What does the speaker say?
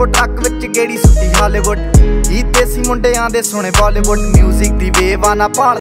Rainbow truck ਵਿੱਚ ਗੇੜੀ ਸੁੱਟੀ Hollywood. ਇਹ ਦੇਸੀ ਮੁੰਡਿਆਂ ਦੇ ਸੋਹਣੇ ਬਾਲੀਵੁੱਡ 뮤직 ਦੀ ਵੇਵ ਆ ਨਾ ਭਾਲ